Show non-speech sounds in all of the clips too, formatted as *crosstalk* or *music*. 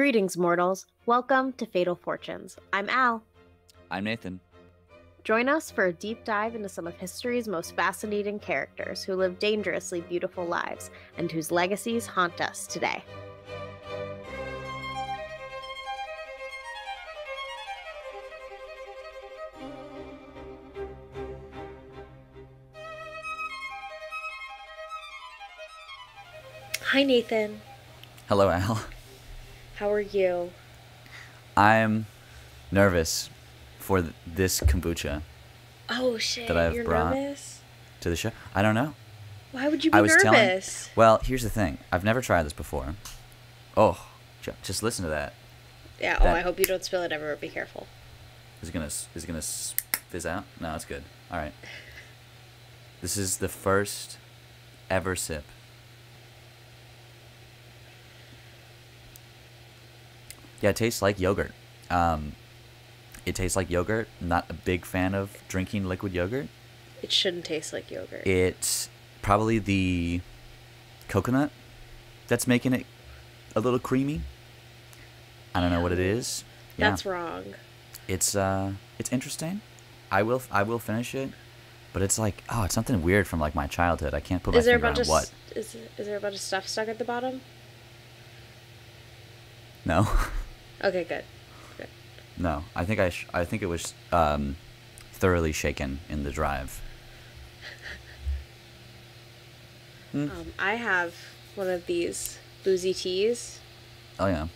Greetings, mortals. Welcome to Fatal Fortunes. I'm Al. I'm Nathan. Join us for a deep dive into some of history's most fascinating characters who live dangerously beautiful lives and whose legacies haunt us today. Hi, Nathan. Hello, Al. How are you? I'm nervous for th- this kombucha Oh shit! That I've You're brought- nervous. to the show. I don't know. Why would you be I was telling- nervous? Well, here's the thing. I've never tried this before. Oh, just listen to that. Yeah. Oh, I hope you don't spill it everywhere. Be careful. Is it gonna is it gonna fizz out? No, it's good. All right. This is the first ever sip. Yeah, it tastes like yogurt. Um, it tastes like yogurt. Not a big fan of drinking liquid yogurt. It shouldn't taste like yogurt. It's probably the coconut that's making it a little creamy. I don't know what it is. Yeah, That's wrong. it's uh, it's interesting. I will I will finish it, but it's like oh, it's something weird from like my childhood. I can't put my Is there a finger bunch on of what. is is there a bunch of stuff stuck at the bottom? No, *laughs* Okay, good. Good. no. I think I sh- I think it was um, thoroughly shaken in the drive. *laughs* Um, I have one of these boozy teas. Oh yeah.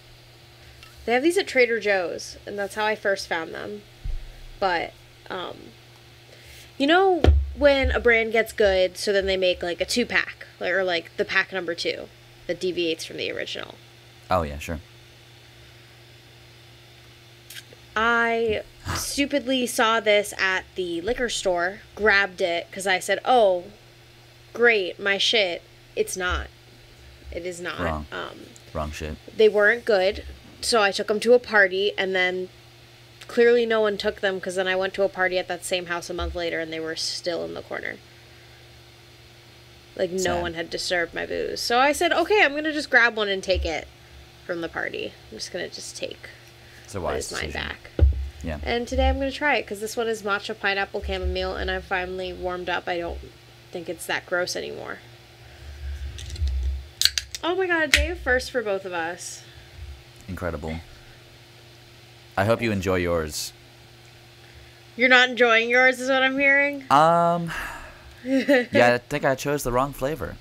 They have these at Trader Joe's, and that's how I first found them. But, um, you know, when a brand gets good, so then they make like a two pack, or like the pack number two that deviates from the original. Oh yeah, sure. I stupidly saw this at the liquor store, grabbed it because I said, "Oh, great, my shit." It's not. It is not. Wrong. Um, Wrong shit. they weren't good, so I took them to a party, and then clearly no one took them because then I went to a party at that same house a month later, and they were still in the corner. Like no Sad. one had disturbed my booze, so I said, "Okay, I'm gonna just grab one and take it from the party. I'm just gonna just take." It's a wise mine decision. back. Yeah. And today I'm going to try it because this one is matcha pineapple chamomile, and I'm finally warmed up. I don't think it's that gross anymore. Oh my god, a day of first for both of us. Incredible. I hope you enjoy yours. You're not enjoying yours, is what I'm hearing? Um, *laughs* yeah, I think I chose the wrong flavor.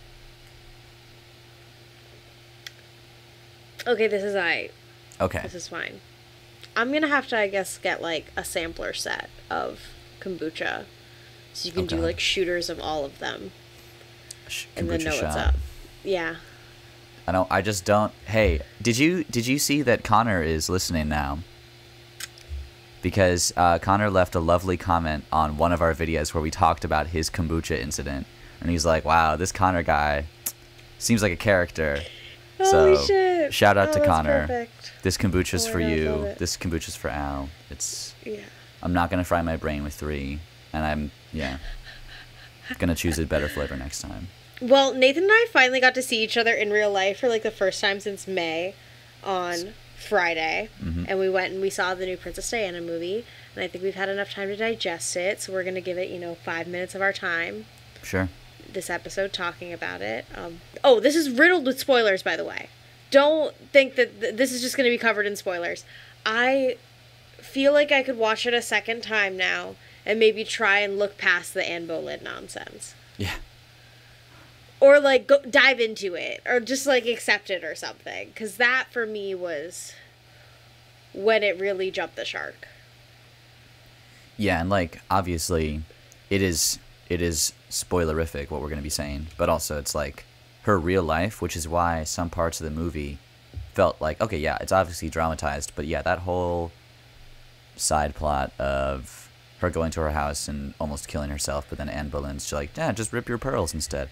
Okay, this is I. Okay. This is fine. I'm going to have to, I guess, get like a sampler set of kombucha. So you can do like shooters of all of them Sh- and then kombucha know what's up. Yeah. I don't. I just don't. Hey, did you did you see that Connor is listening now? Because uh, Connor left a lovely comment on one of our videos where we talked about his kombucha incident, and he's like, "Wow, this Connor guy seems like a character." Holy so shit. shout out Oh, to Connor. perfect. This kombucha's Oh for God, you. This kombucha's for Al. It's. Yeah. I'm not gonna fry my brain with three, and I'm yeah. Gonna choose a better flavor next time. Well, Nathan and I finally got to see each other in real life for like the first time since May on Friday. Mhm. And we went and we saw the new Princess Diana movie. And I think we've had enough time to digest it. So we're going to give it, you know, five minutes of our time Sure. This episode talking about it. Um, oh, this is riddled with spoilers, by the way. Don't think that th- this is just going to be covered in spoilers. I feel like I could watch it a second time now and maybe try and look past the Anne Boleyn nonsense Yeah. or like go dive into it or just like accept it or something because that for me was when it really jumped the shark Yeah, and like obviously, it is it is spoilerific what we're gonna be saying, but also it's like her real life, which is why some parts of the movie felt like okay, yeah, it's obviously dramatized, but yeah, that whole side plot of her going to her house and almost killing herself, but then Anne Boleyn's like, yeah, just rip your pearls instead.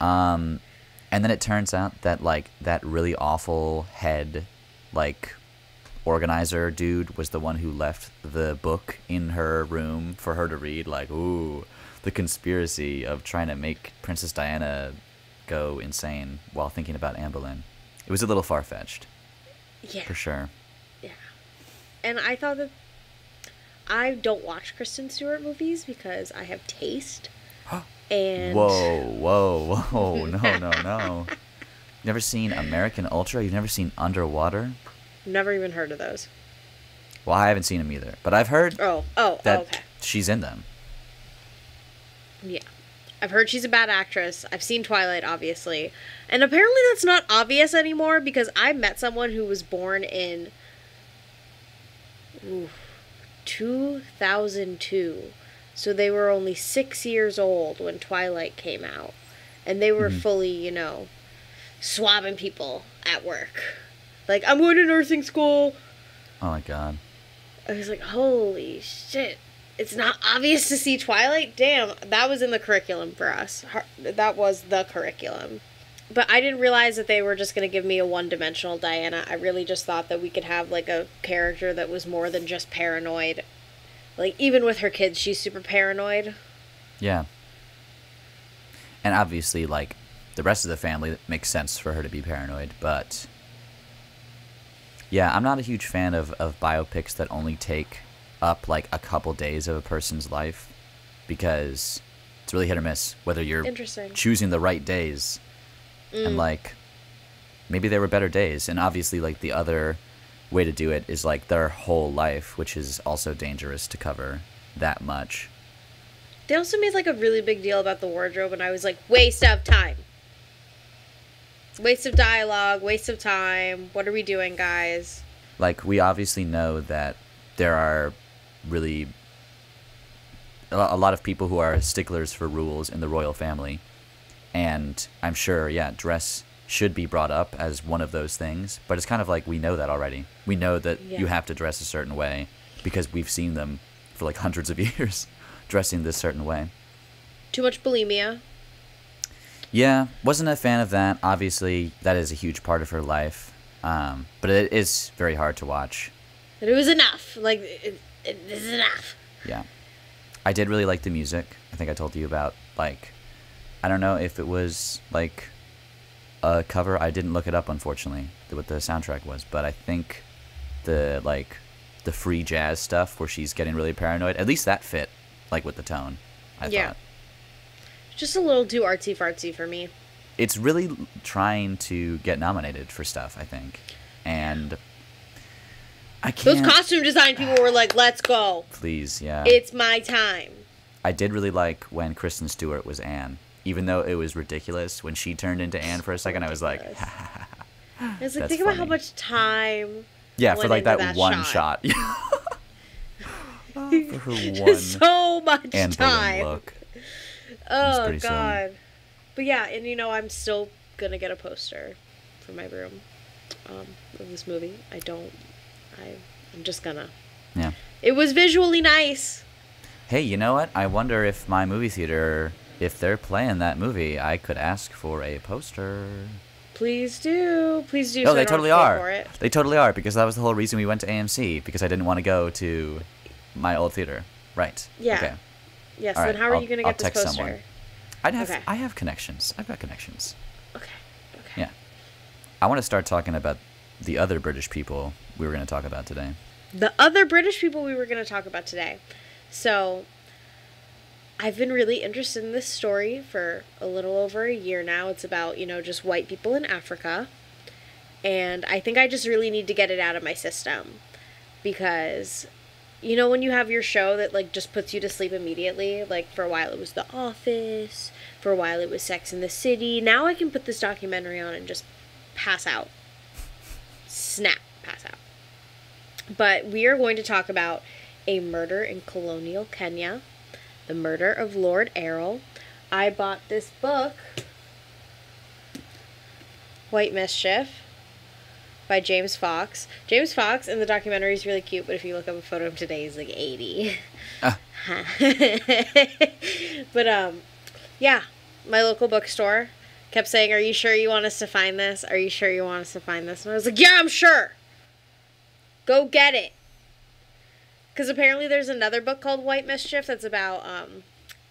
Um, and then it turns out that like that really awful head, like organizer dude was the one who left the book in her room for her to read. Like, ooh, the conspiracy of trying to make Princess Diana go insane while thinking about Anne Boleyn. It was a little far fetched. Yeah. for sure. Yeah. And I thought that I don't watch Kristen Stewart movies because I have taste. *gasps* and Whoa, whoa, whoa! *laughs* No, no, no. Never seen American Ultra? You've never seen Underwater? never even heard of those. Well, I haven't seen them either, but I've heard Oh, oh, that oh, okay. she's in them. Yeah. I've heard she's a bad actress. I've seen Twilight, obviously. And apparently that's not obvious anymore because I met someone who was born in ooh, 2002. So they were only six years old when Twilight came out. And they were mm-hmm. fully, you know, swabbing people at work. Like, I'm going to nursing school. Oh my god. I was like, holy shit. It's not obvious to see Twilight? Damn, that was in the curriculum for us. That was the curriculum. But I didn't realize that they were just going to give me a one dimensional Diana. I really just thought that we could have like a character that was more than just paranoid. Like, even with her kids, she's super paranoid. Yeah. And obviously, like, the rest of the family, makes sense for her to be paranoid, but. Yeah, I'm not a huge fan of, of biopics that only take up, like, a couple days of a person's life because it's really hit or miss whether you're choosing the right days. And, mm. like, maybe there were better days. And obviously, like, the other way to do it is, like, their whole life, which is also dangerous to cover that much. They also made like a really big deal about the wardrobe, and I was like, waste of time. Waste of dialogue, waste of time. What are we doing, guys? like we obviously know that there are really a lot of people who are sticklers for rules in the royal family and i'm sure yeah dress should be brought up as one of those things but it's kind of like we know that already we know that you have to dress a certain way because we've seen them for like hundreds of *laughs* years dressing this certain way Too much bulimia. yeah, wasn't a fan of that. Obviously, that is a huge part of her life, um, but it is very hard to watch. That it was enough. Like, it, this is enough. Yeah, I did really like the music. I think I told you about like, I don't know if it was like a cover. I didn't look it up, unfortunately, what the soundtrack was, but I think the like the free jazz stuff where she's getting really paranoid. At least that fit like with the tone. I Yeah. thought. Just a little too artsy fartsy for me. it's really trying to get nominated for stuff, I think. And I Those can't. costume design people were like, let's go. please, yeah. It's my time. I did really like when Kristen Stewart was Anne. Even though it was ridiculous when she turned into Anne for a second, I was like. *laughs* I was like, think about how much time. yeah, for like that, that one shot. shot. *laughs* *laughs* for her one so much Anne time. look. Oh silly. god. But yeah, and you know, I'm still gonna get a poster for my room um, of this movie. I don't. I. I'm just gonna. Yeah. It was visually nice. Hey, you know what? I wonder if my movie theater, if they're playing that movie, I could ask for a poster. Please do. Please do. No, so they totally to are. For it. They totally are because that was the whole reason we went to AMC because I didn't want to go to my old theater. Right. Yeah. Okay. Yes. All then right, how are I'll- you gonna I'll get this text poster? someone. I'd have Okay. I have connections. I've got connections. Okay. Okay. Yeah. I want to start talking about the other British people we were going to talk about today. the other British people we were going to talk about today. So, I've been really interested in this story for a little over a year now. It's about, you know, just white people in Africa. And I think I just really need to get it out of my system because you know when you have your show that like just puts you to sleep immediately like for a while it was the office for a while it was sex in the city now i can put this documentary on and just pass out snap pass out but we are going to talk about a murder in colonial Kenya, the murder of Lord Erroll. I bought this book, White Mischief, by James Fox. James Fox in the documentary is really cute, but if you look up a photo of him today, he's like 80. Ah. *laughs* but, um, yeah, my local bookstore kept saying, Are you sure you want us to find this? Are you sure you want us to find this? And I was like, Yeah, I'm sure. Go get it. Because apparently there's another book called White Mischief that's about um,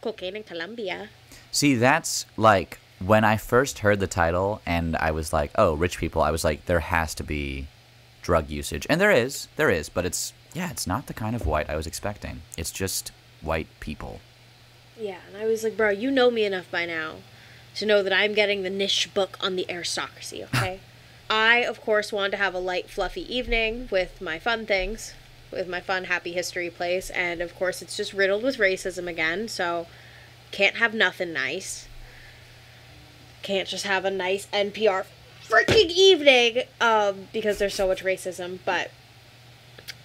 cocaine in Colombia. See, that's like when I first heard the title and I was like, "Oh, rich people." I was like, there has to be drug usage. And there is, there is, but it's yeah, it's not the kind of white I was expecting. It's just white people. Yeah, and I was like, bro, you know me enough by now to know that I'm getting the niche book on the aristocracy, okay? I, of course, wanted to have a light, fluffy evening with my fun things, with my fun, happy history place, and of course, it's just riddled with racism again, so can't have nothing nice. Can't just have a nice NPR freaking evening um, because there's so much racism, but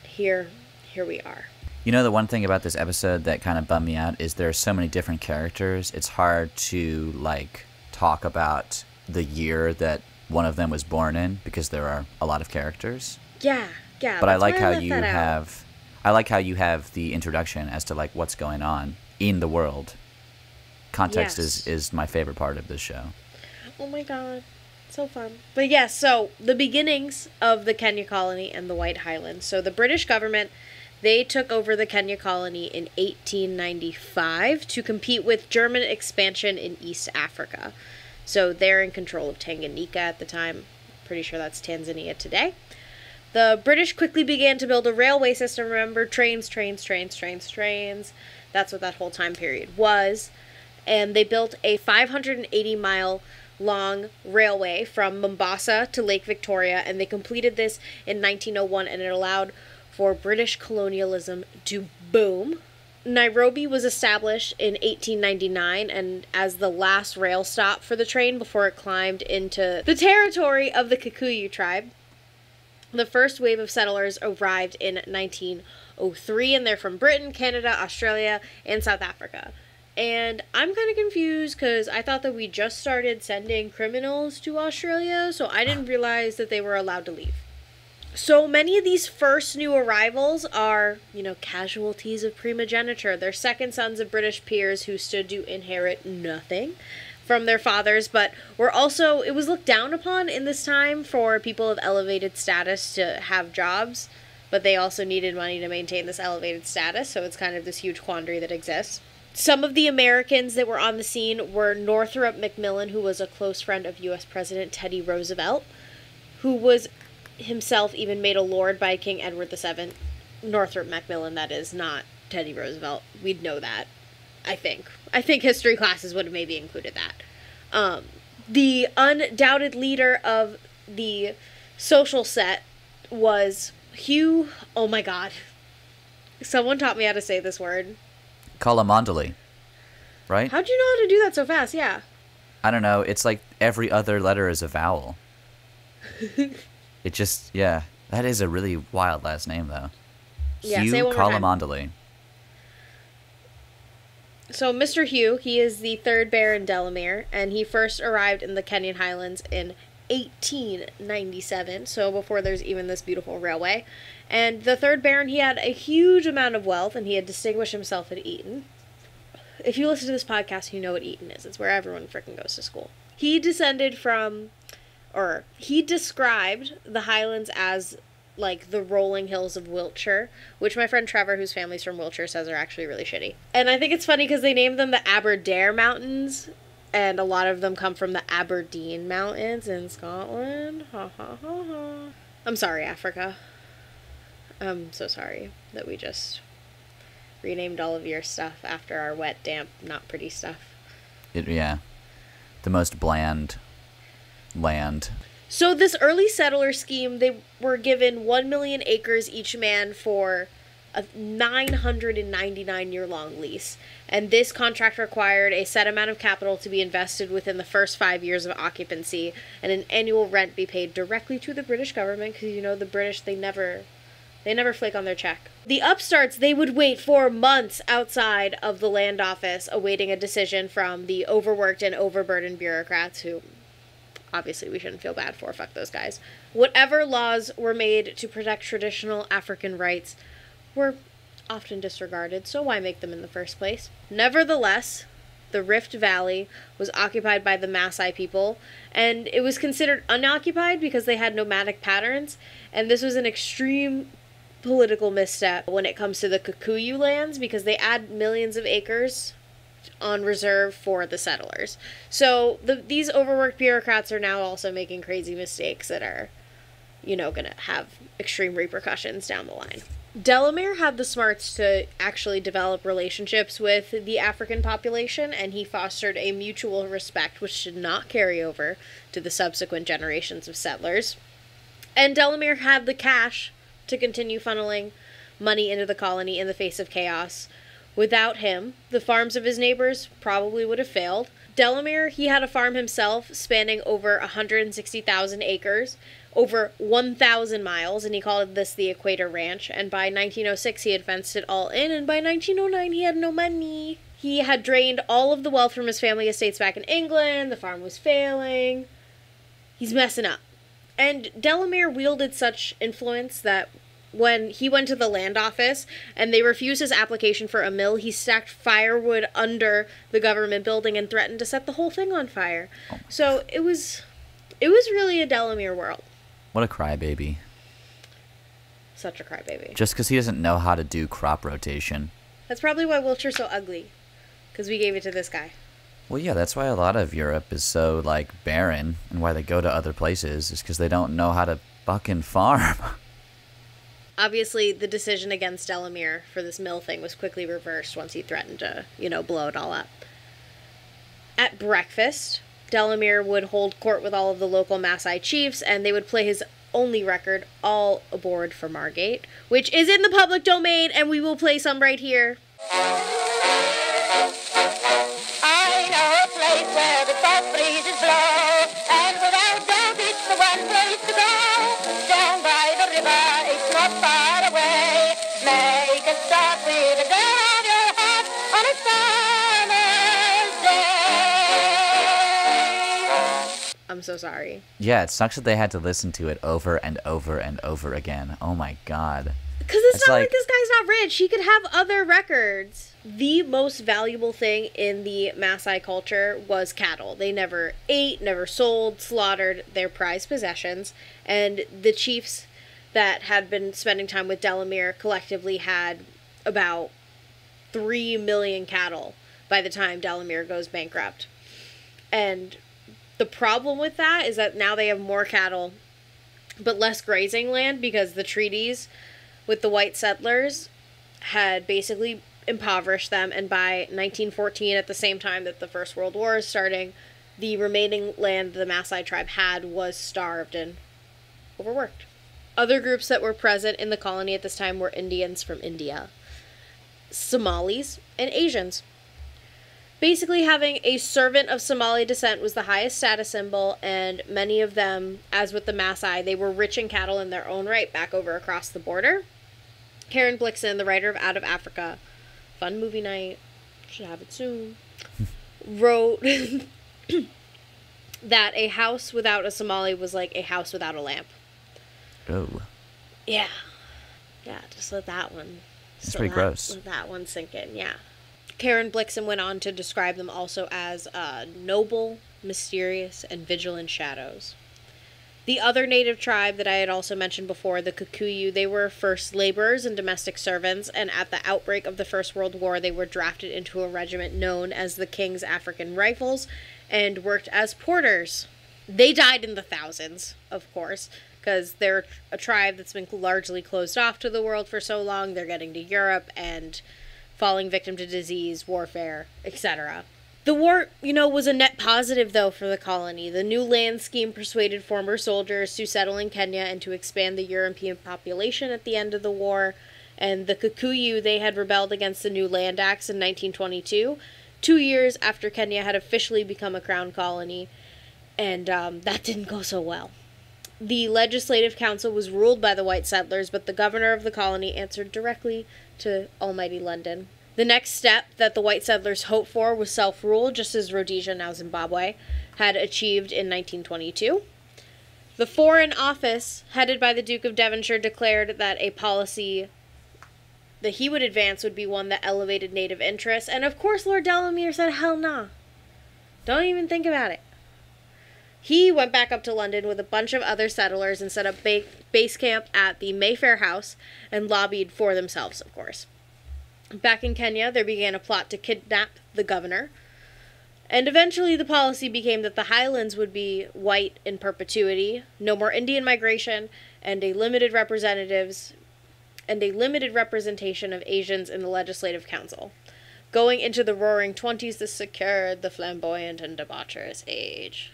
here, here we are. You know, the one thing about this episode that kind of bummed me out is there are so many different characters. It's hard to like talk about the year that one of them was born in because there are a lot of characters. Yeah, yeah. But I like how left you out. have I like how you have the introduction as to like what's going on in the world. Context Yes. is is my favorite part of this show. Oh my god. So fun. But yes, so the beginnings of the Kenya colony and the White Highlands. So the British government they took over the Kenya colony in 1895 to compete with German expansion in East Africa. So they're in control of Tanganyika at the time. Pretty sure that's Tanzania today. The British quickly began to build a railway system. Remember, trains, trains, trains, trains, trains. That's what that whole time period was. And they built a 580 mile long railway from Mombasa to Lake Victoria, and they completed this in 1901, and it allowed for British colonialism to boom. Nairobi was established in 1899 and as the last rail stop for the train before it climbed into the territory of the Kikuyu tribe. The first wave of settlers arrived in 1903, and they're from Britain, Canada, Australia, and South Africa. And I'm kind of confused because I thought that we just started sending criminals to Australia, so I didn't realize that they were allowed to leave. So many of these first new arrivals are, you know, casualties of primogeniture. They're second sons of British peers who stood to inherit nothing from their fathers, but were also, it was looked down upon in this time for people of elevated status to have jobs, but they also needed money to maintain this elevated status, so it's kind of this huge quandary that exists. Some of the Americans that were on the scene were Northrup McMillan, who was a close friend of U.S. President Teddy Roosevelt, who was himself even made a lord by King Edward VII. Northrup McMillan, that is, not Teddy Roosevelt. We'd know that. I think. I think history classes would have maybe included that. Um, the undoubted leader of the social set was Hugh. Oh my god. Someone taught me how to say this word. Kalamandali. Right? How'd you know how to do that so fast? Yeah. I don't know. It's like every other letter is a vowel. *laughs* it just yeah. That is a really wild last name though. Yeah, Hugh say it one more time. Kalamandali. So, Mr. Hugh, he is the third Baron Delamere, and he first arrived in the Kenyan Highlands in 1897, so before there's even this beautiful railway. And the third Baron, he had a huge amount of wealth, and he had distinguished himself at Eton. If you listen to this podcast, you know what Eton is. It's where everyone freaking goes to school. He descended from, or he described the Highlands as like the rolling hills of Wiltshire, which my friend Trevor, whose family's from Wiltshire, says are actually really shitty. And I think it's funny because they named them the Aberdare Mountains, and a lot of them come from the Aberdeen Mountains in Scotland. Ha ha ha ha. I'm sorry, Africa. I'm so sorry that we just renamed all of your stuff after our wet, damp, not pretty stuff. It, yeah. The most bland land. So this early settler scheme, they were given 1 million acres each man for a 999 year long lease. And this contract required a set amount of capital to be invested within the first five years of occupancy and an annual rent be paid directly to the British government because you know the British they never they never flake on their check. The upstarts, they would wait for months outside of the land office awaiting a decision from the overworked and overburdened bureaucrats who obviously we shouldn't feel bad for. Fuck those guys. Whatever laws were made to protect traditional African rights were often disregarded, so why make them in the first place? Nevertheless, the Rift Valley was occupied by the Maasai people, and it was considered unoccupied because they had nomadic patterns, and this was an extreme political misstep when it comes to the Kikuyu lands because they add millions of acres on reserve for the settlers. So the, these overworked bureaucrats are now also making crazy mistakes that are you know, going to have extreme repercussions down the line. Delamere had the smarts to actually develop relationships with the African population, and he fostered a mutual respect which did not carry over to the subsequent generations of settlers. And Delamere had the cash to continue funneling money into the colony in the face of chaos. Without him, the farms of his neighbors probably would have failed. Delamere, he had a farm himself spanning over 160,000 acres, over 1,000 miles, and he called this the Equator Ranch. And by 1906, he had fenced it all in, and by 1909, he had no money. He had drained all of the wealth from his family estates back in England, the farm was failing. He's messing up. And Delamere wielded such influence that when he went to the land office and they refused his application for a mill, he stacked firewood under the government building and threatened to set the whole thing on fire. Oh so it was it was really a Delamere world. What a crybaby. Such a crybaby. Just because he doesn't know how to do crop rotation. That's probably why Wiltshire's so ugly. Because we gave it to this guy. Well, yeah, that's why a lot of Europe is so, like, barren and why they go to other places is because they don't know how to fucking farm. *laughs* Obviously, the decision against Delamere for this mill thing was quickly reversed once he threatened to, you know, blow it all up. At breakfast, Delamere would hold court with all of the local Maasai chiefs, and they would play his only record, All Aboard for Margate, which is in the public domain, and we will play some right here. I'm so sorry. yeah, it sucks that they had to listen to it over and over and over again. Oh my god. Because it's, It's not like, like- this guy's not rich. He could have other records. The most valuable thing in the Maasai culture was cattle. They never ate, never sold, slaughtered their prized possessions. And the chiefs that had been spending time with Delamere collectively had about 3 million cattle by the time Delamere goes bankrupt. And the problem with that is that now they have more cattle but less grazing land because the treaties with the white settlers had basically impoverished them. And by 1914 at the same time that the first world war is starting the remaining land the Maasai tribe had was starved and overworked. Other groups that were present in the colony at this time were Indians from India Somalis and Asians basically having a servant of Somali descent was the highest status symbol, and many of them, as with the Maasai, they were rich in cattle in their own right back over across the border. Karen Blixen, the writer of Out of Africa, fun movie night, should have it soon, *laughs* wrote *coughs* that a house without a Somali was like a house without a lamp. Oh. Yeah. Yeah, just let that one. That's pretty that- gross. Let that one sink in, yeah. Karen Blixen went on to describe them also as uh, noble, mysterious, and vigilant shadows. The other native tribe that I had also mentioned before, the Kikuyu, they were first laborers and domestic servants, and at the outbreak of the First World War, they were drafted into a regiment known as the King's African Rifles and worked as porters. They died in the thousands, of course, because they're a tribe that's been largely closed off to the world for so long. They're getting to Europe and falling victim to disease, warfare, etc. The war, you know, was a net positive, though, for the colony. The new land scheme persuaded former soldiers to settle in Kenya and to expand the European population at the end of the war. And the Kikuyu, they had rebelled against the new Land Acts in 1922, two years after Kenya had officially become a crown colony. And um, that didn't go so well. The Legislative Council was ruled by the white settlers, but the governor of the colony answered directly to Almighty London. The next step that the white settlers hoped for was self rule, just as Rhodesia, now Zimbabwe, had achieved in 1922. The Foreign Office, headed by the Duke of Devonshire, declared that a policy that he would advance would be one that elevated native interests, and of course, Lord Delamere said, hell nah. Don't even think about it. He went back up to London with a bunch of other settlers and set up ba- base camp at the Mayfair House and lobbied for themselves, of course. Back in Kenya, there began a plot to kidnap the governor. And eventually, the policy became that the highlands would be white in perpetuity, no more Indian migration, and a limited representatives and a limited representation of Asians in the legislative council. Going into the roaring 20s, this secured the flamboyant and debaucherous age.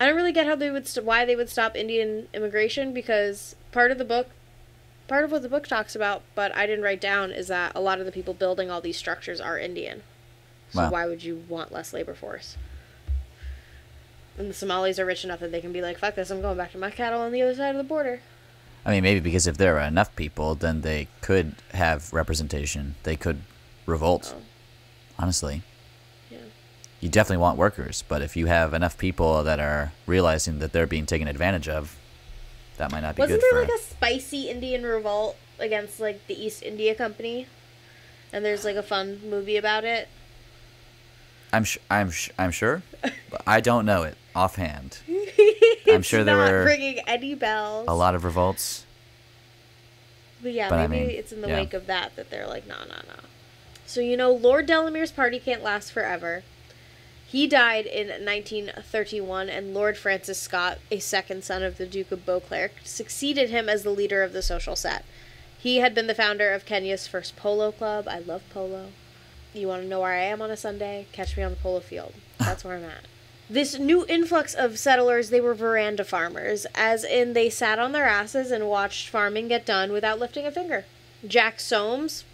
I don't really get how they would st- why they would stop Indian immigration because part of the book part of what the book talks about, but I didn't write down is that a lot of the people building all these structures are Indian. So Wow. why would you want less labor force? And the Somalis are rich enough that they can be like, "Fuck this! I'm going back to my cattle on the other side of the border." I mean, maybe because if there are enough people, then they could have representation. They could revolt. Oh. Honestly. You definitely want workers, but if you have enough people that are realizing that they're being taken advantage of, that might not be Wasn't good there for. like a spicy Indian revolt against like the East India Company? And there's like a fun movie about it. I'm sh- I'm sh- I'm sure. I don't know it offhand. *laughs* I'm sure there were ringing any bells. A lot of revolts. But yeah, But I maybe mean, it's in the yeah. wake of that that they're like, no, no, no. So you know, Lord Delamere's party can't last forever. He died in 1931, and Lord Francis Scott, a second son of the Duke of Beauclerc, succeeded him as the leader of the social set. He had been the founder of Kenya's first polo club. I love polo. You want to know where I am on a Sunday? Catch me on the polo field. That's where I'm at. This new influx of settlers, they were veranda farmers, as in they sat on their asses and watched farming get done without lifting a finger. Jack Soames,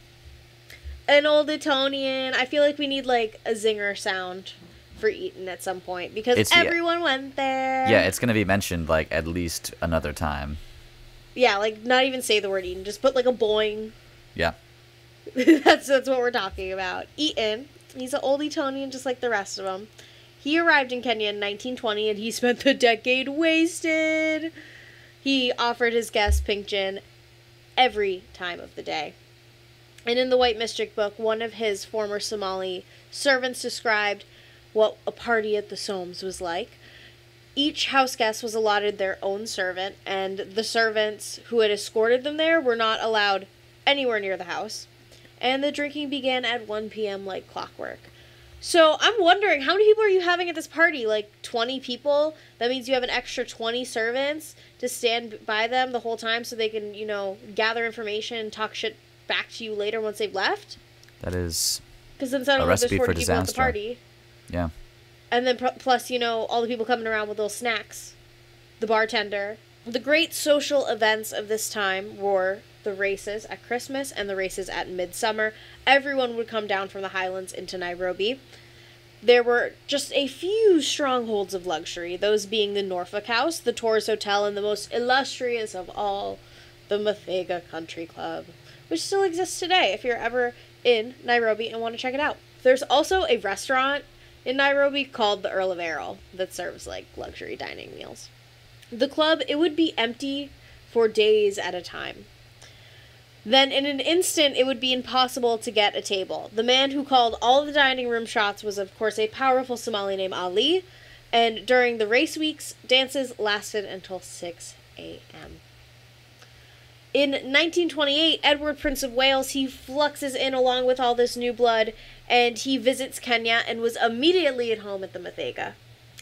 an old Etonian. I feel like we need like a zinger sound for Eton at some point because It's- yeah. everyone went there. Yeah, it's gonna be mentioned like at least another time. yeah, like not even say the word Eton, just put like a boing. Yeah. *laughs* that's that's what we're talking about. Eton, he's an old Etonian just like the rest of them. He arrived in Kenya in 1920 and he spent the decade wasted. He offered his guests pink gin every time of the day. And in the White Mischief book, one of his former Somali servants described what a party at the Soames was like. Each house guest was allotted their own servant, and the servants who had escorted them there were not allowed anywhere near the house. And the drinking began at 1 p.m. like clockwork. So I'm wondering, how many people are you having at this party? Like 20 people? That means you have an extra 20 servants to stand by them the whole time so they can, you know, gather information and talk shit back to you later once they've left? That is Because then suddenly there's recipe 40 for people at the disaster. party. Yeah. And then plus, you know, all the people coming around with little snacks. The bartender. The great social events of this time were the races at Christmas and the races at midsummer. Everyone would come down from the highlands into Nairobi. There were just a few strongholds of luxury, those being the Norfolk House, the Torr's Hotel, and the most illustrious of all, the Muthaiga Country Club, which still exists today if you're ever in Nairobi and want to check it out. There's also a restaurant in Nairobi called the Earl of Erroll that serves like luxury dining meals. The club, it would be empty for days at a time. Then, in an instant, it would be impossible to get a table. The man who called all the dining room shots was, of course, a powerful Somali named Ali, and during the race weeks, dances lasted until 6 a.m. In 1928, Edward, Prince of Wales, he fluxes in along with all this new blood, and he visits Kenya and was immediately at home at the Muthaiga.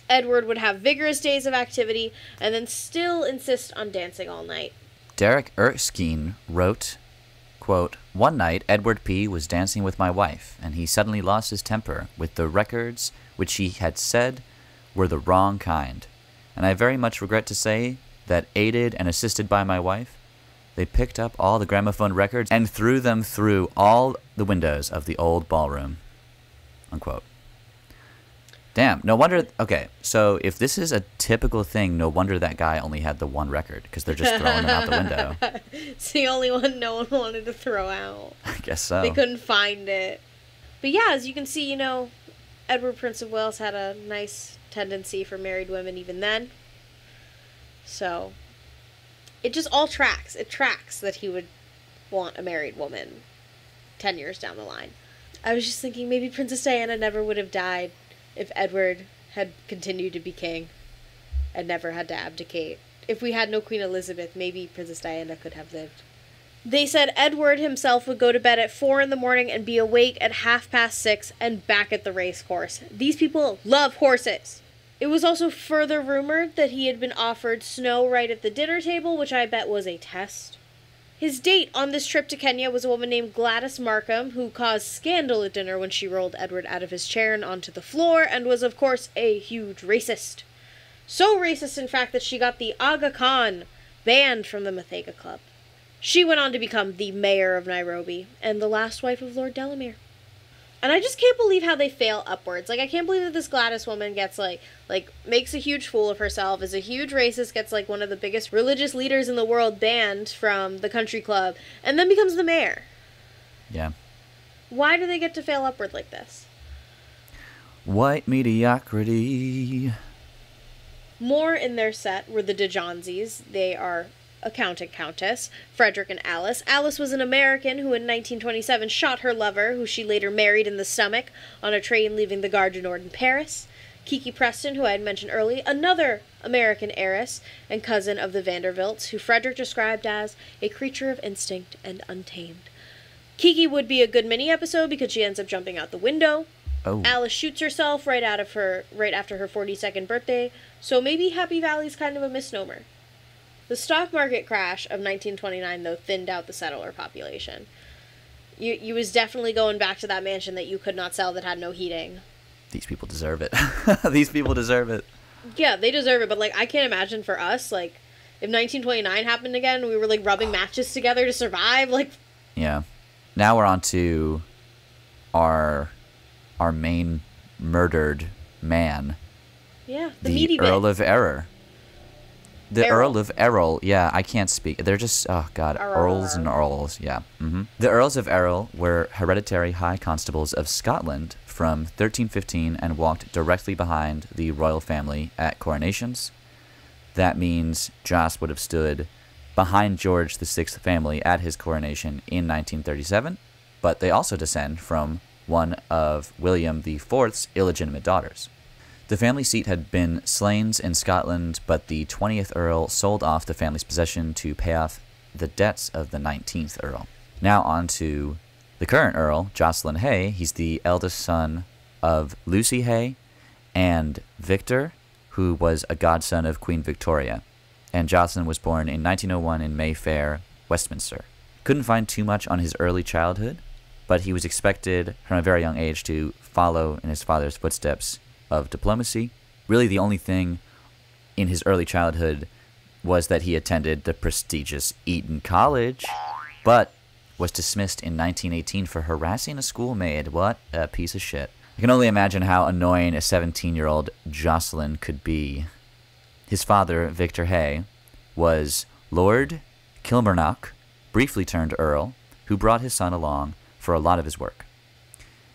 Edward would have vigorous days of activity and then still insist on dancing all night. Derek Erskine wrote, quote, One night, Edward P. was dancing with my wife, and he suddenly lost his temper with the records which he had said were the wrong kind. And I very much regret to say that, aided and assisted by my wife, they picked up all the gramophone records and threw them through all the windows of the old ballroom. Unquote. Damn, no wonder. Okay, so if this is a typical thing, no wonder that guy only had the one record because they're just throwing them out the window. *laughs* It's the only one no one wanted to throw out. *laughs* I guess so. They couldn't find it. But yeah, as you can see, you know, Edward Prince of Wales had a nice tendency for married women even then. So it just all tracks. It tracks that he would want a married woman 10 years down the line. I was just thinking maybe Princess Diana never would have died if Edward had continued to be king and never had to abdicate. If we had no Queen Elizabeth, maybe Princess Diana could have lived. They said Edward himself would go to bed at four in the morning and be awake at half past six and back at the race course. These people love horses. It was also further rumored that he had been offered snow right at the dinner table, which I bet was a test. His date on this trip to Kenya was a woman named Gladys Markham, who caused scandal at dinner when she rolled Edward out of his chair and onto the floor, and was, of course, a huge racist. So racist, in fact, that she got the Aga Khan banned from the Muthaiga Club. She went on to become the mayor of Nairobi and the last wife of Lord Delamere. And I just can't believe how they fail upwards. Like I can't believe that this Gladys woman gets like like makes a huge fool of herself, is a huge racist, gets like one of the biggest religious leaders in the world banned from the country club, and then becomes the mayor. Yeah. Why do they get to fail upward like this? White mediocrity. More in their set were the de Janzés. They are a count and countess, Frederick and Alice. Alice was an American who in 1927 shot her lover, who she later married in the stomach, on a train leaving the Gare du Nord in Paris. Kiki Preston, who I had mentioned earlier, another American heiress and cousin of the Vanderbilts, who Frederick described as a creature of instinct and untamed. Kiki would be a good mini episode because she ends up jumping out the window. Oh. Alice shoots herself right out of her right after her 42nd birthday, so maybe Happy Valley's kind of a misnomer. The stock market crash of 1929 though thinned out the settler population. You you was definitely going back to that mansion that you could not sell that had no heating. These people deserve it. *laughs* These people deserve it. Yeah, they deserve it, but like I can't imagine for us like if 1929 happened again, we were like rubbing matches together to survive. Like Yeah. Now we're on to our our main murdered man, yeah, the, the, Earl bit. of Error. The Erroll. Earl of Erroll. Yeah, I can't speak. They're just oh god, earls and earls. Yeah. hmm The Earls of Erroll were hereditary high constables of Scotland from 1315 and walked directly behind the royal family at coronations. That means Joss would have stood behind George VI family at his coronation in 1937, but they also descend from one of William IV's illegitimate daughters. The family seat had been Slains in Scotland, but the 20th Earl sold off the family's possession to pay off the debts of the 19th Earl. Now on to the current Earl, Josslyn Hay. He's the eldest son of Lucy Hay and Victor, who was a godson of Queen Victoria. And Josslyn was born in 1901 in Mayfair, Westminster. Couldn't find too much on his early childhood, but he was expected from a very young age to follow in his father's footsteps of diplomacy. Really, the only thing in his early childhood was that he attended the prestigious Eton College, but was dismissed in 1918 for harassing a schoolmaid. What a piece of shit. I can only imagine how annoying a 17 year old Josslyn could be. His father, Victor Hay, was Lord Kilmarnock, briefly turned Earl, who brought his son along for a lot of his work.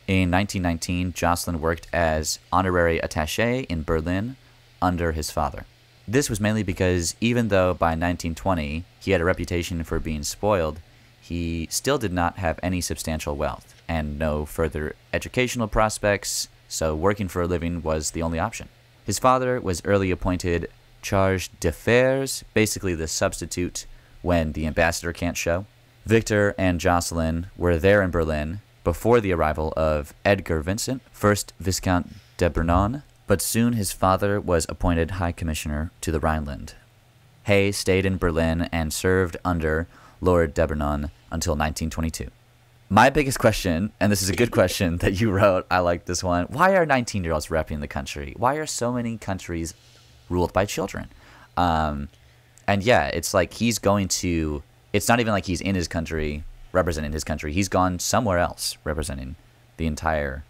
In 1919, Josslyn worked as honorary attaché in Berlin under his father. This was mainly because even though by 1920 he had a reputation for being spoiled, he still did not have any substantial wealth and no further educational prospects, so working for a living was the only option. His father was early appointed charge d'affaires, basically the substitute when the ambassador can't show. Victor and Josslyn were there in Berlin before the arrival of Edgar Vincent, first Viscount D'Abernon, but soon his father was appointed High Commissioner to the Rhineland. Hay stayed in Berlin and served under Lord D'Abernon until 1922. My biggest question, and this is a good question that you wrote, I like this one. Why are 19 year olds repping the country? Why are so many countries ruled by children? Um, and yeah, it's like he's going to, it's not even like he's in his country representing his country. He's gone somewhere else representing the entire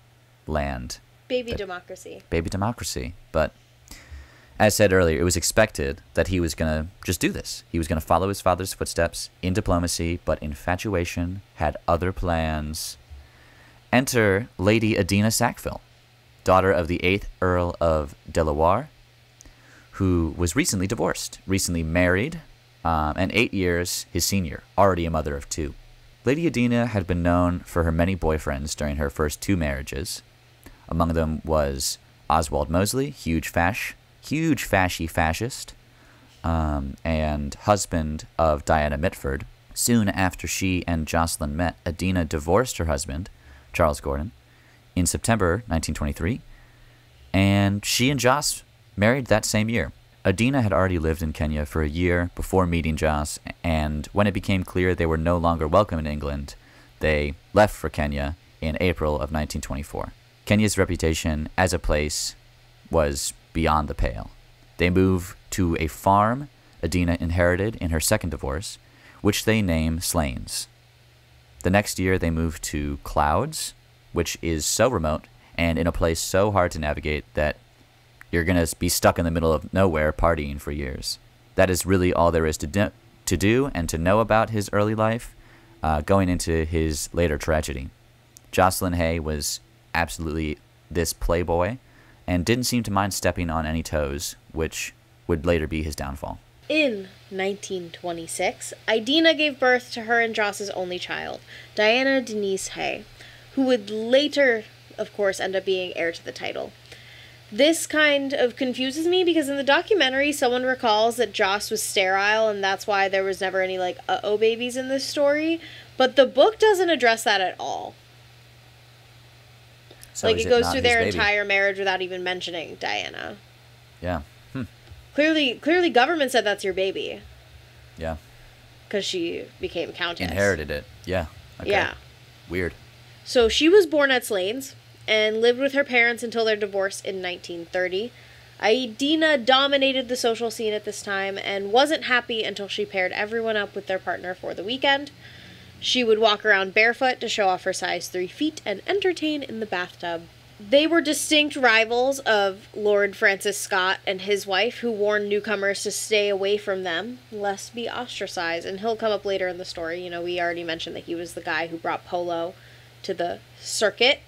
land. Baby democracy. Baby democracy. But as said earlier, it was expected that he was going to just do this. He was going to follow his father's footsteps in diplomacy, but infatuation had other plans. Enter Lady Adina Sackville, daughter of the 8th Earl of De La Warr, who was recently divorced, recently married, um, and eight years his senior, already a mother of two. Lady Adina had been known for her many boyfriends during her first two marriages. Among them was Oswald Mosley, huge fash, huge fashy fascist, um, and husband of Diana Mitford. Soon after she and Josslyn met, Adina divorced her husband, Charles Gordon, in September 1923, and she and Joss married that same year. Adina had already lived in Kenya for a year before meeting Joss, and when it became clear they were no longer welcome in England, they left for Kenya in April of 1924. Kenya's reputation as a place was beyond the pale. They moved to a farm Adina inherited in her second divorce, which they name Slains. The next year, they moved to Clouds, which is so remote and in a place so hard to navigate that you're going to be stuck in the middle of nowhere partying for years. That is really all there is to to do and to know about his early life uh, going into his later tragedy. Josslyn Hay was absolutely this playboy and didn't seem to mind stepping on any toes, which would later be his downfall. In 1926, Idina gave birth to her and Joss's only child, Diana Denise Hay, who would later, of course, end up being heir to the title. This kind of confuses me because in the documentary, someone recalls that Joss was sterile and that's why there was never any, like, uh oh babies in this story. But the book doesn't address that at all. So like, it goes not through their baby? entire marriage without even mentioning Diana. Yeah. Hmm. Clearly, clearly, government said that's your baby Yeah. because she became countess. Inherited it. Yeah. Okay. Yeah. Weird. So she was born at Slains and lived with her parents until their divorce in 1930. Idina dominated the social scene at this time and wasn't happy until she paired everyone up with their partner for the weekend. She would walk around barefoot to show off her size 3 feet and entertain in the bathtub. They were distinct rivals of Lord Francis Scott and his wife, who warned newcomers to stay away from them, lest be ostracized. And he'll come up later in the story. You know, we already mentioned that he was the guy who brought polo to the circuit.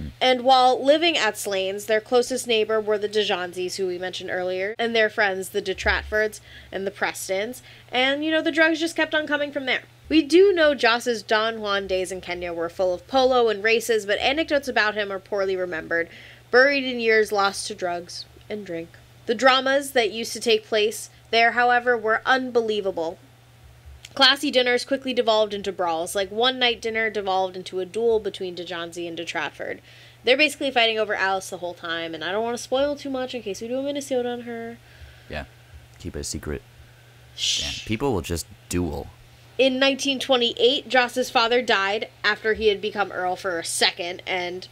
Mm. And while living at Slains, their closest neighbor were the de Janzés, who we mentioned earlier, and their friends, the de Traffords and the Prestons. And, you know, the drugs just kept on coming from there. We do know Joss's Don Juan days in Kenya were full of polo and races, but anecdotes about him are poorly remembered, buried in years lost to drugs and drink. The dramas that used to take place there, however, were unbelievable. Classy dinners quickly devolved into brawls, like one night dinner devolved into a duel between de Janzé and de Trafford. They're basically fighting over Alice the whole time, and I don't want to spoil too much in case we do a Minnesota on her. Yeah. Keep it a secret. Damn. People will just duel. In 1928, Joss's father died after he had become Earl for a second, and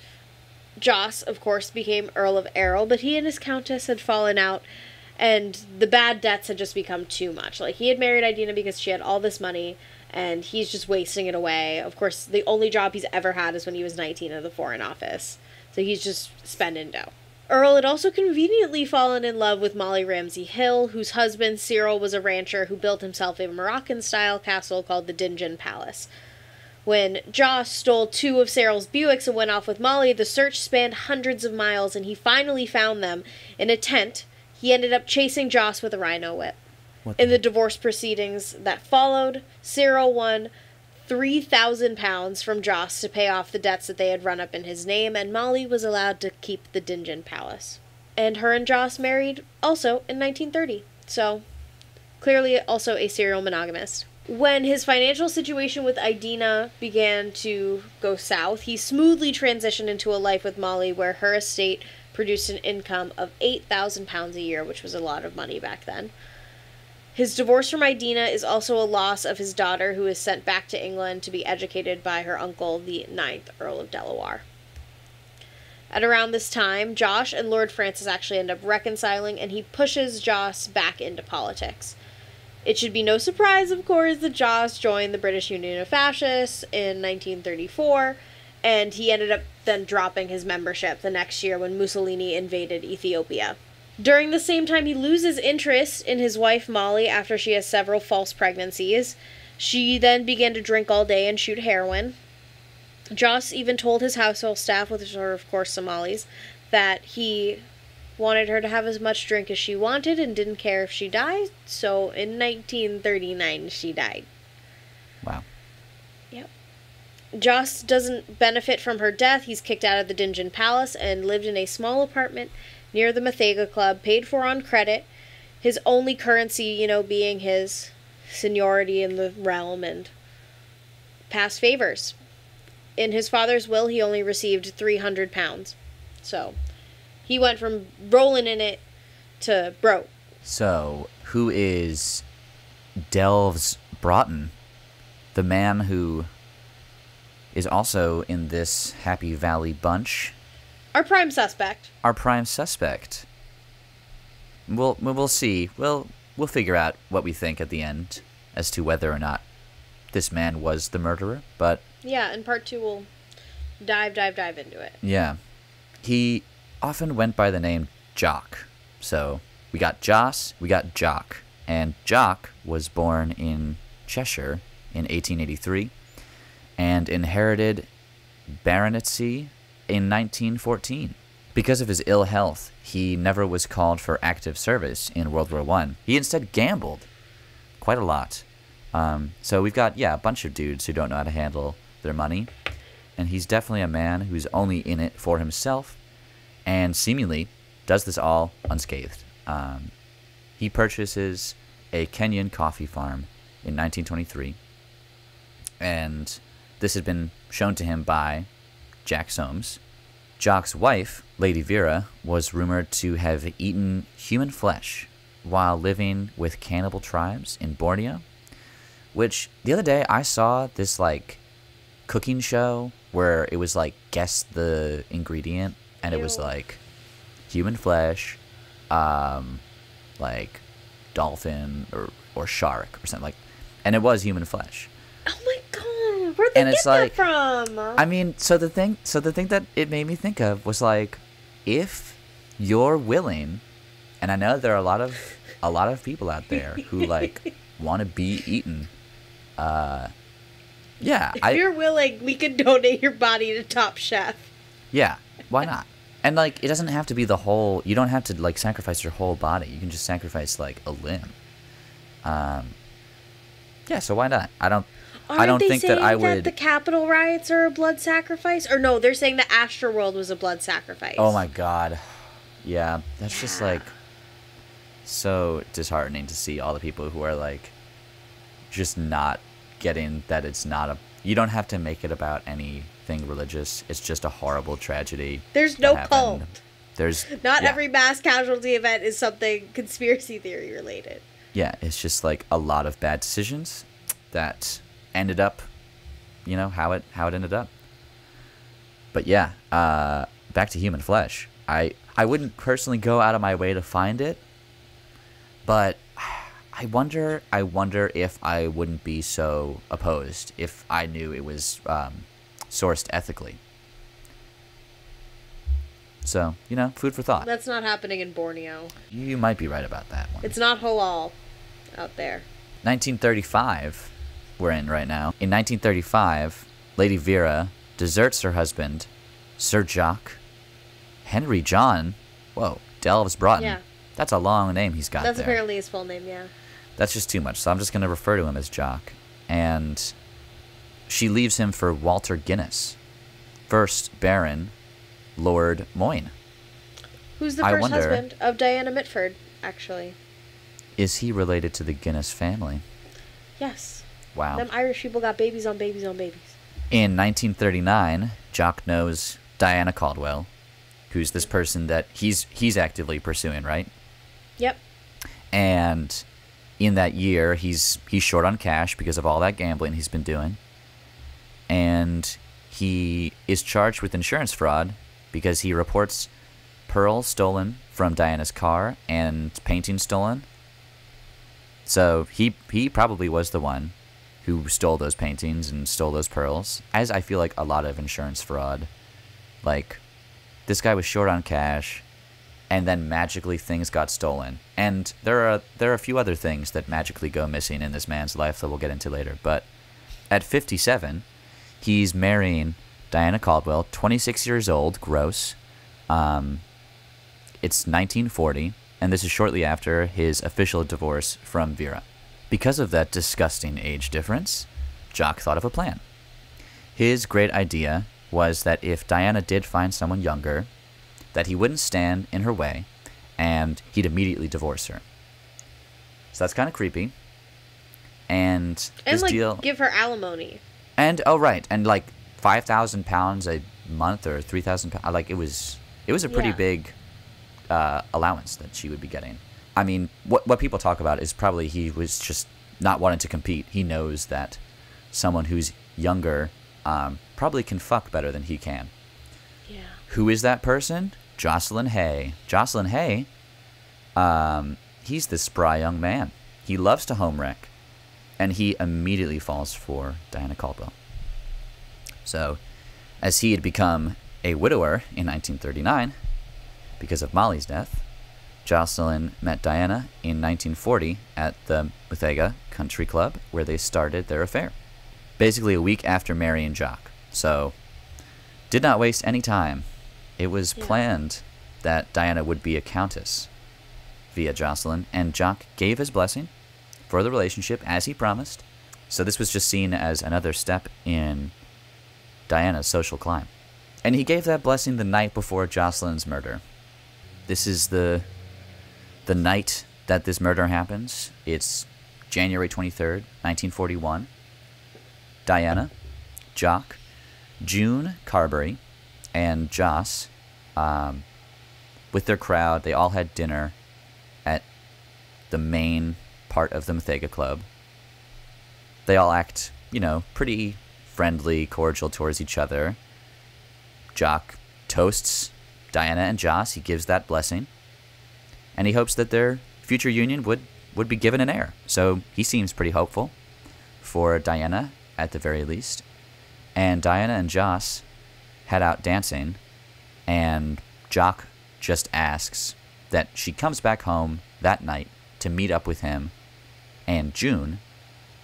Joss, of course, became Earl of Erroll, but he and his countess had fallen out, and the bad debts had just become too much. Like, he had married Idina because she had all this money, and he's just wasting it away. Of course, the only job he's ever had is when he was 19 at the Foreign Office, so he's just spending dough. Earl had also conveniently fallen in love with Molly Ramsay-Hill, whose husband Cyril was a rancher who built himself a Moroccan style castle called the Djinn Palace. When Joss stole two of Cyril's Buicks and went off with Molly, the search spanned hundreds of miles and he finally found them in a tent. He ended up chasing Joss with a rhino whip. What In the divorce proceedings that followed, Cyril won 3,000 pounds from Joss to pay off the debts that they had run up in his name, and Molly was allowed to keep the Djinn Palace. And her and Joss married also in 1930. So, clearly also a serial monogamist. When his financial situation with Idina began to go south, he smoothly transitioned into a life with Molly where her estate produced an income of 8,000 pounds a year, which was a lot of money back then. His divorce from Idina is also a loss of his daughter, who is sent back to England to be educated by her uncle, the ninth Earl of De La Warr. At around this time, Joss and Lord Francis actually end up reconciling, and he pushes Joss back into politics. It should be no surprise, of course, that Joss joined the British Union of Fascists in 1934, and he ended up then dropping his membership the next year when Mussolini invaded Ethiopia. During the same time, he loses interest in his wife Molly after she has several false pregnancies. She then began to drink all day and shoot heroin. Joss even told his household staff, which are of course Somalis, that he wanted her to have as much drink as she wanted and didn't care if she died. So in 1939, she died. Wow. Joss doesn't benefit from her death. He's kicked out of the Djinn Palace and lived in a small apartment near the Muthaiga Club, paid for on credit. His only currency, you know, being his seniority in the realm and past favors. In his father's will, he only received 300 pounds. So he went from rolling in it to broke. So, who is Delves Broughton, the man who is also in this Happy Valley bunch, Our prime suspect. our prime suspect? We'll we'll see. We'll we'll figure out what we think at the end as to whether or not this man was the murderer. But Yeah, in part two we'll dive, dive, dive into it. Yeah. He often went by the name Jock. So we got Joss, we got Jock. And Jock was born in Cheshire in 1883 and inherited baronetcy in 1914. Because of his ill health, he never was called for active service in World War One. He instead gambled quite a lot. Um, so we've got yeah a bunch of dudes who don't know how to handle their money, and he's definitely a man who's only in it for himself, and seemingly does this all unscathed. Um, he purchases a Kenyan coffee farm in 1923, and this had been shown to him by Jack Soames. Jock's wife, Lady Vera, was rumored to have eaten human flesh while living with cannibal tribes in Borneo. Which the other day I saw this like cooking show where it was like guess the ingredient and it was like human flesh, um, like dolphin or or shark or something like, and it was human flesh. My god, where'd they And it's like- from? I mean, so the thing, so the thing that it made me think of was like, if you're willing, and I know there are a lot of a lot of people out there who like *laughs* want to be eaten. Uh, yeah, if I you're willing, we could donate your body to Top Chef. yeah, why not? And like, it doesn't have to be the whole. You don't have to like sacrifice your whole body. You can just sacrifice like a limb. Um. Yeah, so why not? I don't. Aren't I don't they think saying that I would. the Capitol riots are a blood sacrifice? Or no, they're saying the Astroworld was a blood sacrifice. Oh my god. Yeah, that's just like so disheartening to see all the people who are like just not getting that it's not a you don't have to make it about anything religious. It's just a horrible tragedy. There's no happened. cult. There's Not yeah. every mass casualty event is something conspiracy theory related. Yeah, it's just like a lot of bad decisions that ended up, you know, how it how it ended up. But yeah, uh, back to human flesh. I I wouldn't personally go out of my way to find it, but I wonder I wonder if I wouldn't be so opposed if I knew it was um, sourced ethically. So you know, food for thought. That's not happening in Borneo. You might be right about that one. It's not halal out there. 1935, we're in right now. In 1935, Lady Vera deserts her husband, Sir Jock, Henry John. Whoa, Delves Broughton. Yeah. That's a long name he's got That's there. apparently his full name, yeah. That's just too much, so I'm just going to refer to him as Jock. And she leaves him for Walter Guinness, first Baron, Lord Moyne. Who's the I first wonder- husband of Diana Mitford, actually? Is he related to the Guinness family? Yes. Wow. Them Irish people got babies on babies on babies. In 1939, Jock knows Diana Caldwell, who's this person that he's he's actively pursuing, right? Yep. And in that year, he's he's short on cash because of all that gambling he's been doing. And he is charged with insurance fraud because he reports pearl stolen from Diana's car and painting stolen. So he he probably was the one who stole those paintings and stole those pearls. As I feel like a lot of insurance fraud, like this guy was short on cash, and then magically things got stolen. And there are there are a few other things that magically go missing in this man's life that we'll get into later. But at 57, he's marrying Diana Caldwell, 26 years old, gross. Um, it's 1940, and this is shortly after his official divorce from Vera. Because of that disgusting age difference, Jock thought of a plan. His great idea was that if Diana did find someone younger, that he wouldn't stand in her way, and he'd immediately divorce her. So that's kind of creepy. And And like deal, give her alimony. and oh right, and like five thousand pounds a month or three thousand pounds, like it was, it was a pretty Yeah. big uh, allowance that she would be getting. I mean, what what people talk about is probably he was just not wanting to compete. He knows that someone who's younger um, probably can fuck better than he can. Yeah. Who is that person? Josslyn Hay. Josslyn Hay, um, he's this spry young man. He loves to home wreck, and he immediately falls for Diana Caldwell. So, as he had become a widower in 1939 because of Molly's death, Josslyn met Diana in 1940 at the Muthaiga Country Club, where they started their affair. Basically, a week after marrying Jock. So, did not waste any time. It was Yeah. planned that Diana would be a countess via Josslyn, and Jock gave his blessing for the relationship as he promised. So, this was just seen as another step in Diana's social climb. And he gave that blessing the night before Josslyn's murder. This is the the night that this murder happens. It's January 23rd, 1941. Diana, Jock, June Carberry, and Joss, um, with their crowd, they all had dinner at the main part of the Muthaiga Club. They all act, you know, pretty friendly, cordial towards each other. Jock toasts Diana and Joss. He gives that blessing. And he hopes that their future union would, would be given an heir. So he seems pretty hopeful for Diana, at the very least. And Diana and Joss head out dancing. And Jock just asks that she comes back home that night to meet up with him and June,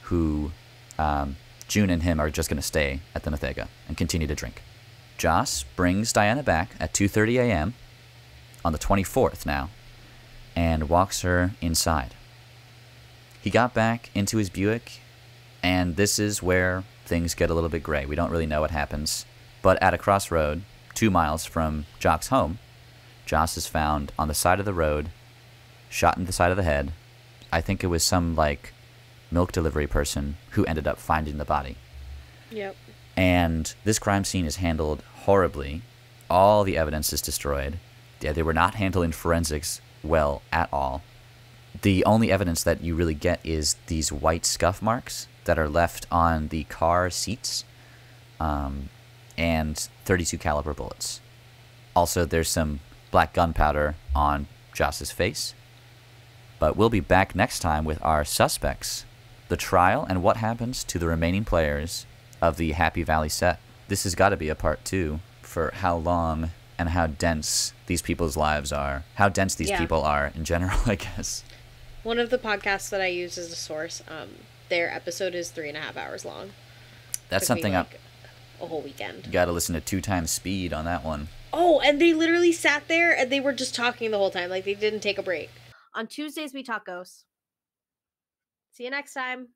who um, June and him are just going to stay at the Muthaiga and continue to drink. Joss brings Diana back at 2:30 a.m. on the 24th now and walks her inside. He got back into his Buick and this is where things get a little bit gray. We don't really know what happens, but at a crossroad 2 miles from Jock's home, Joss is found on the side of the road, shot in the side of the head. I think it was some like milk delivery person who ended up finding the body. Yep. And this crime scene is handled horribly. All the evidence is destroyed. Yeah, they were not handling forensics well at all. The only evidence that you really get is these white scuff marks that are left on the car seats, um, and 32 caliber bullets. Also, there's some black gunpowder on Joss's face. But we'll be back next time with our suspects, the trial, and what happens to the remaining players of the Happy Valley set. This has got to be a part two for how long and how dense these people's lives are, how dense these Yeah. people are in general, *laughs* I guess. One of the podcasts that I use as a source, um, their episode is three and a half hours long. That's Took me, something like, a whole weekend. I got to listen to two times speed on that one. Oh, and they literally sat there and they were just talking the whole time. Like they didn't take a break. On Tuesdays, we talk ghosts. See you next time.